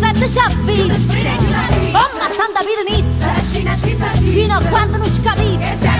sette Com estan de vida nits? fino a quando non cabits?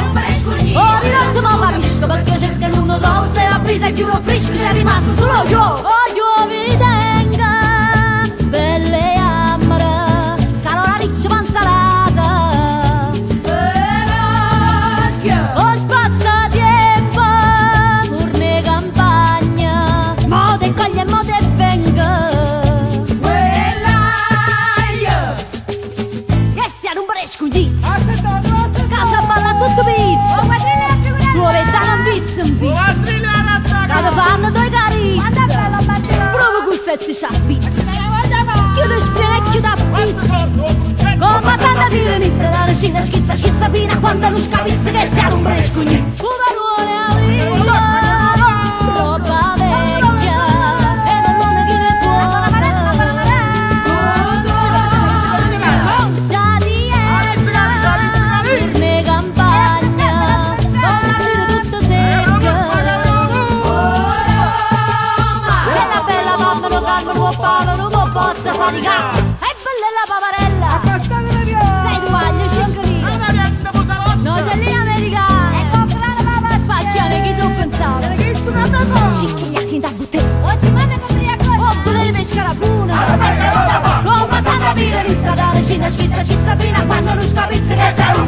Casa balla tutto bitch, o Masilio la figura due sta un bitch, Masilio era tagga, casa fanno due cari, manda bello a Matteo, provo col sette shaft bitch, te la votava, io lo spreco da bitch, comanda birini, sarà regina schizza schizza bitch, quanta lo schabitch che siamo un breach mamma non calma non non può possa faticare E bella la paparella. Sei tu aglio cincolino No c'è lì americana Spacchiane chi sono pensato Cicchigliacchi da buttare Oppure di pesca funa. Come tanta piranizza Da vicina schizza schizza fino a quando non scapizza Che sei un